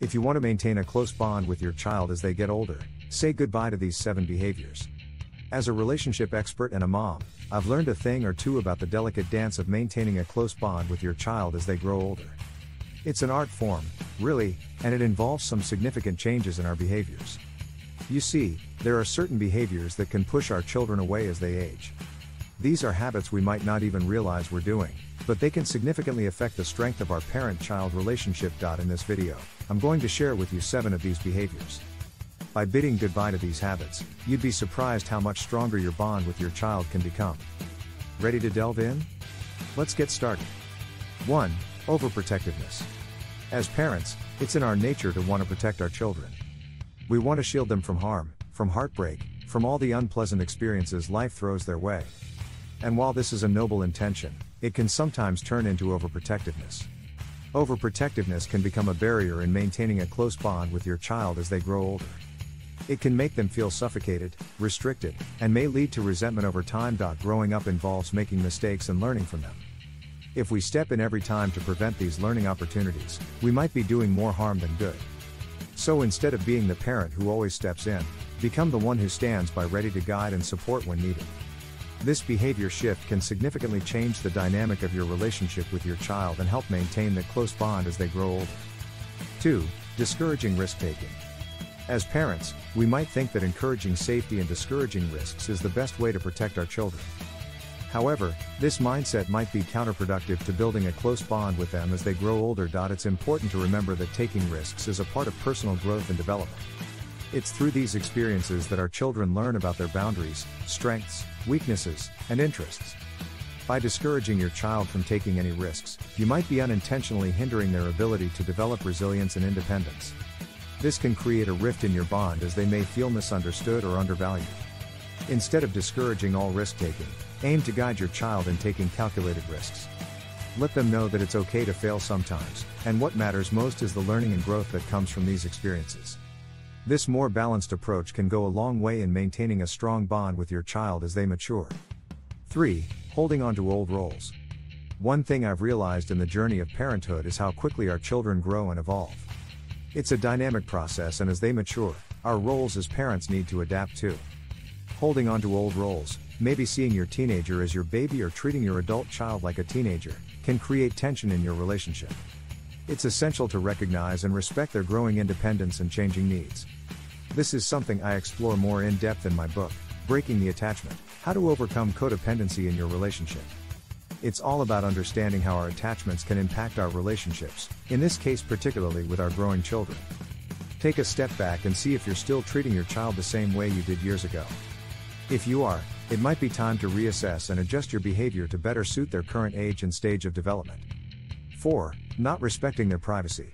If you want to maintain a close bond with your child as they get older, say goodbye to these seven behaviors. As a relationship expert and a mom, I've learned a thing or two about the delicate dance of maintaining a close bond with your child as they grow older. It's an art form, really, and it involves some significant changes in our behaviors. You see, there are certain behaviors that can push our children away as they age. These are habits we might not even realize we're doing, but they can significantly affect the strength of our parent child relationship. In this video, I'm going to share with you seven of these behaviors. By bidding goodbye to these habits, you'd be surprised how much stronger your bond with your child can become. Ready to delve in? Let's get started. 1. Overprotectiveness. As parents, it's in our nature to want to protect our children. We want to shield them from harm, from heartbreak, from all the unpleasant experiences life throws their way. And while this is a noble intention, it can sometimes turn into overprotectiveness. Overprotectiveness can become a barrier in maintaining a close bond with your child as they grow older. It can make them feel suffocated, restricted, and may lead to resentment over time. Growing up involves making mistakes and learning from them. If we step in every time to prevent these learning opportunities, we might be doing more harm than good. So instead of being the parent who always steps in, become the one who stands by ready to guide and support when needed. This behavior shift can significantly change the dynamic of your relationship with your child and help maintain that close bond as they grow older. 2. Discouraging risk taking. As parents, we might think that encouraging safety and discouraging risks is the best way to protect our children. However, this mindset might be counterproductive to building a close bond with them as they grow older. It's important to remember that taking risks is a part of personal growth and development. It's through these experiences that our children learn about their boundaries, strengths, weaknesses, and interests. By discouraging your child from taking any risks, you might be unintentionally hindering their ability to develop resilience and independence. This can create a rift in your bond as they may feel misunderstood or undervalued. Instead of discouraging all risk taking, aim to guide your child in taking calculated risks. Let them know that it's okay to fail sometimes, and what matters most is the learning and growth that comes from these experiences. This more balanced approach can go a long way in maintaining a strong bond with your child as they mature. 3. Holding on to old roles. One thing I've realized in the journey of parenthood is how quickly our children grow and evolve. It's a dynamic process, and as they mature, our roles as parents need to adapt too. Holding on to old roles, maybe seeing your teenager as your baby or treating your adult child like a teenager, can create tension in your relationship. It's essential to recognize and respect their growing independence and changing needs. This is something I explore more in depth in my book, Breaking the Attachment How to Overcome Codependency in Your Relationship. It's all about understanding how our attachments can impact our relationships, in this case, particularly with our growing children. Take a step back and see if you're still treating your child the same way you did years ago. If you are, it might be time to reassess and adjust your behavior to better suit their current age and stage of development. 4. Not respecting their privacy.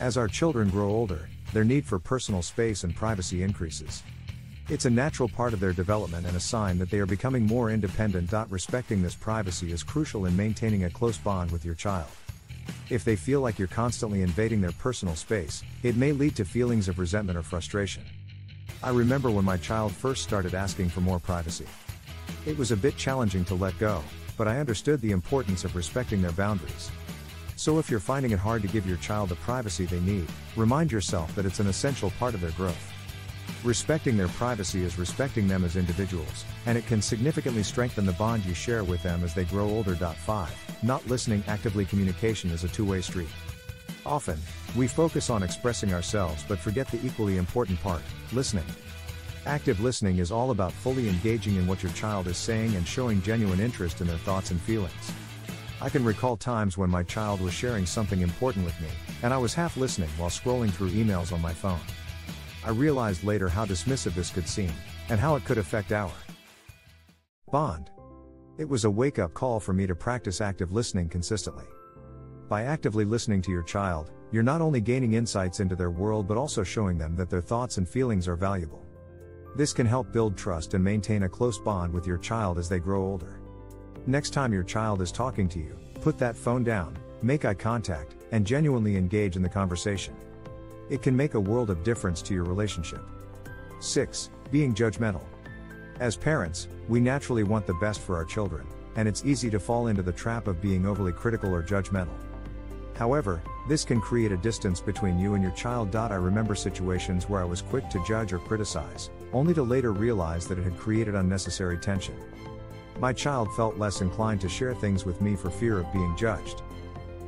As our children grow older, their need for personal space and privacy increases. It's a natural part of their development and a sign that they are becoming more independent. Respecting this privacy is crucial in maintaining a close bond with your child. If they feel like you're constantly invading their personal space, it may lead to feelings of resentment or frustration. I remember when my child first started asking for more privacy. It was a bit challenging to let go, but I understood the importance of respecting their boundaries. So if you're finding it hard to give your child the privacy they need, remind yourself that it's an essential part of their growth. Respecting their privacy is respecting them as individuals, and it can significantly strengthen the bond you share with them as they grow older. 5. Not listening actively communication is a two way street. Often, we focus on expressing ourselves but forget the equally important part listening. Active listening is all about fully engaging in what your child is saying and showing genuine interest in their thoughts and feelings. I can recall times when my child was sharing something important with me, and I was half listening while scrolling through emails on my phone. I realized later how dismissive this could seem, and how it could affect our bond. It was a wake up call for me to practice active listening consistently. By actively listening to your child, you're not only gaining insights into their world but also showing them that their thoughts and feelings are valuable. This can help build trust and maintain a close bond with your child as they grow older. Next time your child is talking to you, put that phone down, make eye contact, and genuinely engage in the conversation. It can make a world of difference to your relationship. 6. Being judgmental. As parents, we naturally want the best for our children, and it's easy to fall into the trap of being overly critical or judgmental. However, this can create a distance between you and your child. I remember situations where I was quick to judge or criticize, only to later realize that it had created unnecessary tension. My child felt less inclined to share things with me for fear of being judged.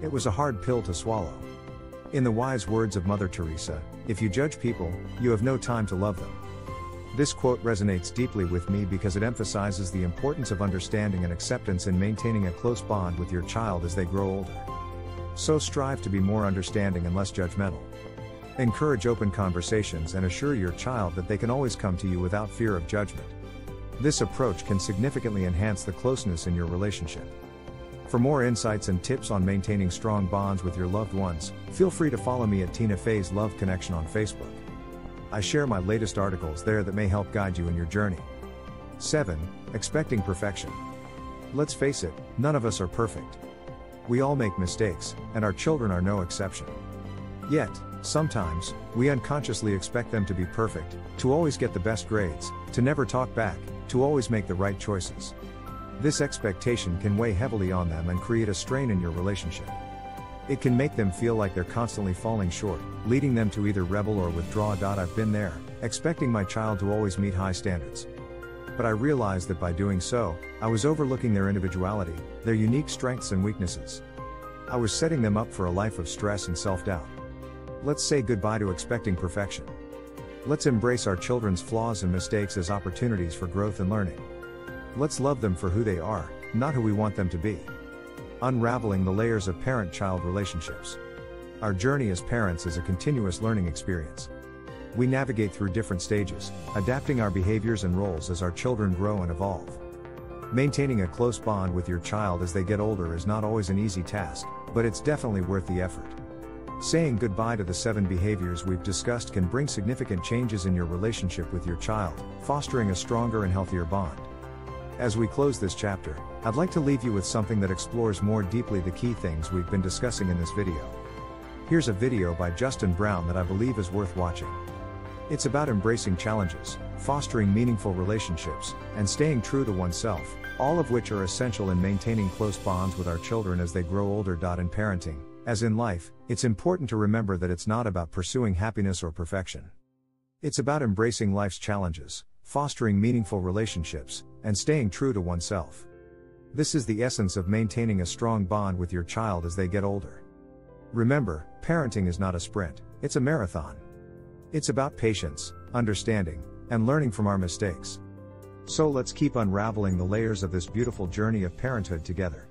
It was a hard pill to swallow. In the wise words of Mother Teresa, if you judge people, you have no time to love them. This quote resonates deeply with me because it emphasizes the importance of understanding and acceptance in maintaining a close bond with your child as they grow older. So strive to be more understanding and less judgmental. Encourage open conversations and assure your child that they can always come to you without fear of judgment. This approach can significantly enhance the closeness in your relationship. For more insights and tips on maintaining strong bonds with your loved ones, feel free to follow me at Tina Fey's Love Connection on Facebook. I share my latest articles there that may help guide you in your journey. 7. Expecting perfection. Let's face it, none of us are perfect. We all make mistakes, and our children are no exception. Yet, sometimes, we unconsciously expect them to be perfect, to always get the best grades, to never talk back, to always make the right choices. This expectation can weigh heavily on them and create a strain in your relationship. It can make them feel like they're constantly falling short, leading them to either rebel or withdraw. I've been there, expecting my child to always meet high standards. But I realized that by doing so, I was overlooking their individuality, their unique strengths and weaknesses. I was setting them up for a life of stress and self doubt. Let's say goodbye to expecting perfection. Let's embrace our children's flaws and mistakes as opportunities for growth and learning. Let's love them for who they are, not who we want them to be. Unraveling the layers of parent child relationships. Our journey as parents is a continuous learning experience. We navigate through different stages, adapting our behaviors and roles as our children grow and evolve. Maintaining a close bond with your child as they get older is not always an easy task, but it's definitely worth the effort. Saying goodbye to the seven behaviors we've discussed can bring significant changes in your relationship with your child, fostering a stronger and healthier bond. As we close this chapter, I'd like to leave you with something that explores more deeply the key things we've been discussing in this video. Here's a video by Justin Brown that I believe is worth watching. It's about embracing challenges, fostering meaningful relationships, and staying true to oneself, all of which are essential in maintaining close bonds with our children as they grow older. In parenting, as in life, it's important to remember that it's not about pursuing happiness or perfection. It's about embracing life's challenges, fostering meaningful relationships, and staying true to oneself. This is the essence of maintaining a strong bond with your child as they get older. Remember, parenting is not a sprint, it's a marathon. It's about patience, understanding, and learning from our mistakes. So let's keep unraveling the layers of this beautiful journey of parenthood together.